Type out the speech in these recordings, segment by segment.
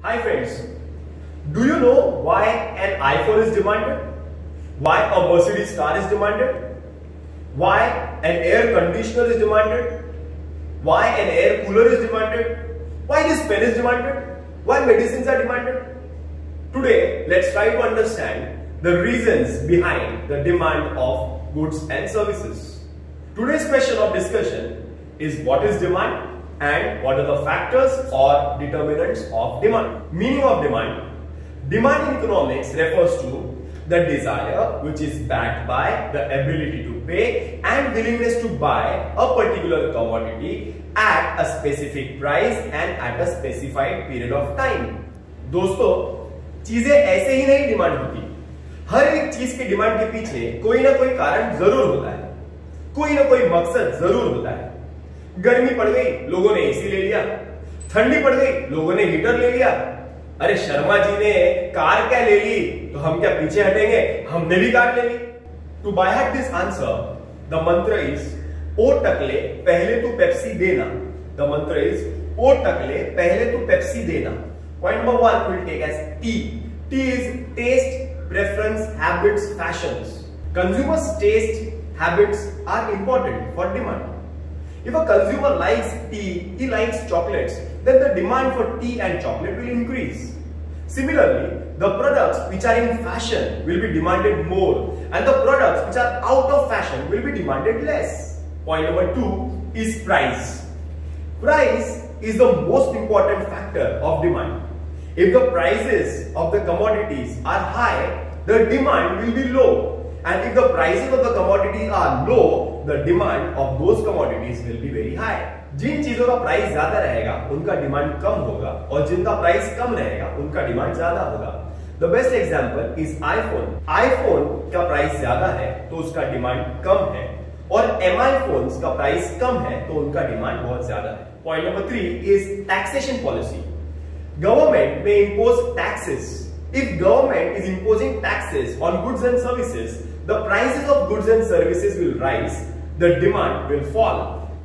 Hi friends, do you know why an iPhone is demanded? Why a Mercedes car is demanded? Why an air conditioner is demanded? Why an air cooler is demanded? Why this pen is demanded? Why medicines are demanded? Today, let's try to understand the reasons behind the demand of goods and services. Today's question of discussion is what is demand and what are the factors or determinants of demand. Meaning of demand. Demand in economics refers to the desire which is backed by the ability to pay and willingness to buy a particular commodity at a specific price and at a specified period of time. दोस्तों चीज़ें ऐसे ही नहीं demand होती हर एक चीज़ के demand के पीछे कोई ना कोई कारण ज़रूर होता है कोई ना कोई मकसद ज़रूर होता है गर्मी पड़ गई, लोगों ने एसी ले लिया। ठंडी पड़ गई, लोगों ने हीटर ले लिया। अरे शर्मा जी ने कार क्या ले ली तो हम क्या पीछे हटेंगे? हमने भी कार ले ली। To buy have this answer the mantra is ओ टकले पहले तो पेप्सी देना द मंत्र इज़ ओ टकले पहले तो पेप्सी देना point number one will take as T T is taste preference habits fashions consumers taste habits are important for demand If a consumer likes tea, he likes chocolates, then the demand for tea and chocolate will increase. Similarly, the products which are in fashion will be demanded more and the products which are out of fashion will be demanded less. Point number two is price. Price is the most important factor of demand. If the prices of the commodities are high, the demand will be low and if the prices of the commodities are low, the demand of those commodities will be very high. जिन चीज़ों का price ज़्यादा रहेगा उनका demand कम होगा और जिनका price कम रहेगा उनका डिमांड ज़्यादा होगा। The best example is iPhone iPhone का प्राइस ज़्यादा है तो उसका डिमांड कम है। और एम आई फ़ोन का प्राइस कम है तो उनका डिमांड बहुत ज़्यादा है। Point number three is taxation policy government में impose taxes if government is imposing taxes on goods and services the prices of goods and services will rise, the demand will fall.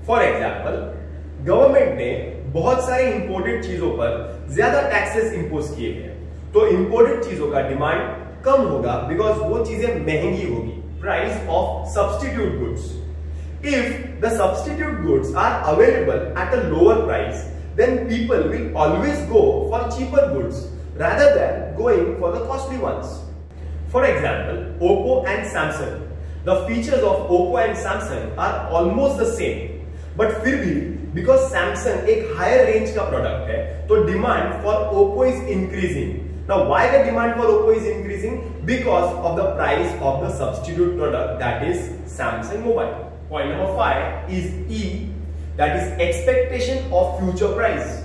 For example, government ने बहुत सारे imported चीज़ों पर ज़्यादा taxes impose किए हैं तो इंपोर्टेड चीज़ों का डिमांड कम होगा बिकॉज़ वो चीज़ें महँगी होगी price of substitute goods if the substitute goods are available at a lower price then people will always go for cheaper goods rather than going for the costly ones For example, Oppo and Samsung. The features of Oppo and Samsung are almost the same. But फिर भी because Samsung एक higher range का product है तो demand for Oppo is increasing. Now why the demand for Oppo is increasing? Because of the price of the substitute product that is Samsung mobile. Point number five is E that is expectation of future price.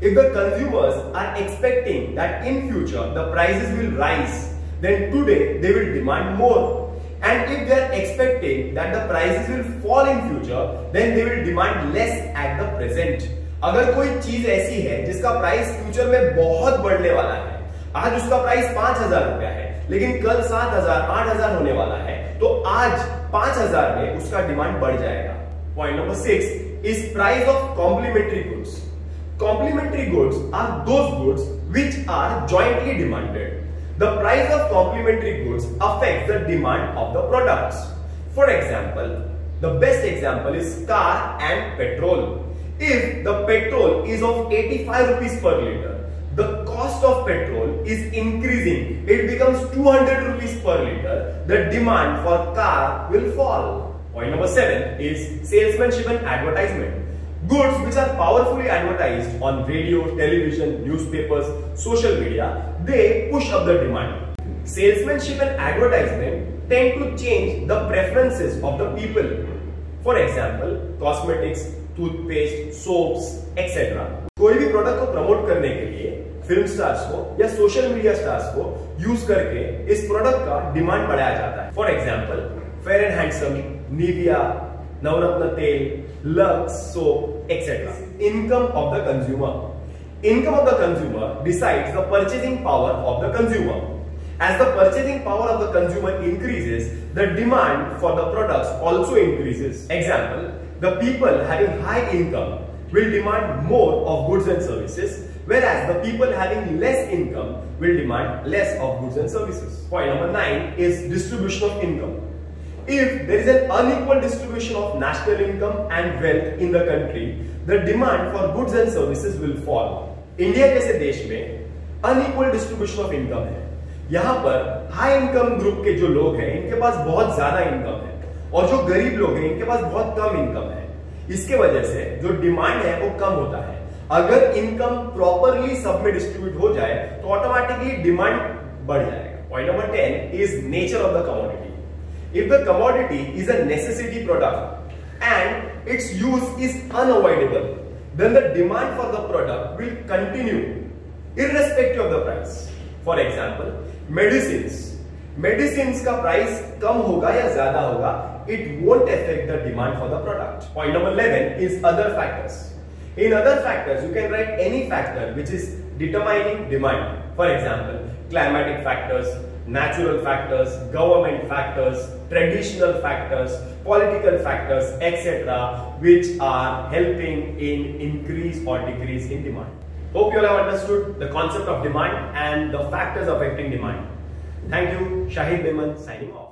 If the consumers are expecting that in future the prices will rise then today they will demand more. And if they are expecting that the prices will fall in future, then they will demand less at the present. अगर कोई चीज़ ऐसी है जिसका price future में बहुत बढ़ने वाला है आज उसका प्राइस पाँच हज़ार रुपया है लेकिन कल सात हज़ार आठ हज़ार होने वाला है तो आज पाँच हज़ार में उसका डिमांड बढ़ जाएगा point number six is price of complementary goods complementary goods are those goods which are jointly demanded The price of complementary goods affects the demand of the products. For example, the best example is car and petrol. If the petrol is of 85 rupees per liter, the cost of petrol is increasing. It becomes 200 rupees per liter. The demand for car will fall. Point number 7 is salesmanship and advertisement. Goods which are powerfully advertised on radio, television, newspapers, social media, they push up the demand. Salesmanship and advertisement tend to change the preferences of the people. For example, cosmetics, toothpaste, soaps, etc. कोई भी product को promote करने के लिए film stars को या social media stars को use करके इस प्रोडक्ट का डिमांड बढ़ाया जाता है for example fair and handsome Nivea Navratna Tel, Lux, soap, etc. Income of the consumer. Income of the consumer decides the purchasing power of the consumer. As the purchasing power of the consumer increases, the demand for the products also increases. Example, the people having high income will demand more of goods and services whereas the people having less income will demand less of goods and services. Point number 9 is distribution of income. If there is an unequal distribution of national income and wealth in the country, the demand for goods and services will fall. India जैसे देश में unequal distribution of income है। यहाँ पर high income group के जो लोग हैं इनके पास बहुत ज़्यादा इनकम है और जो गरीब लोग हैं इनके पास बहुत कम इनकम है। इसके वजह से जो डिमांड है वो कम होता है। अगर इनकम प्रॉपरली सब में डिस्ट्रीब्यूट हो जाए तो ऑटोमेटिकली डिमांड बढ़ जाएगा। Point number ten is nature of the commodity If the commodity is a necessity product and its use is unavoidable, then the demand for the product will continue irrespective of the price. For example, medicines. Medicines का price कम होगा या ज्यादा होगा, it won't affect the demand for the product. Point number 11 is other factors. In other factors, you can write any factor which is determining demand. For example, climatic factors, natural factors, government factors, traditional factors, political factors, etc., which are helping in increase or decrease in demand. Hope you all have understood the concept of demand and the factors affecting demand. Thank you, Shahid Biman signing off.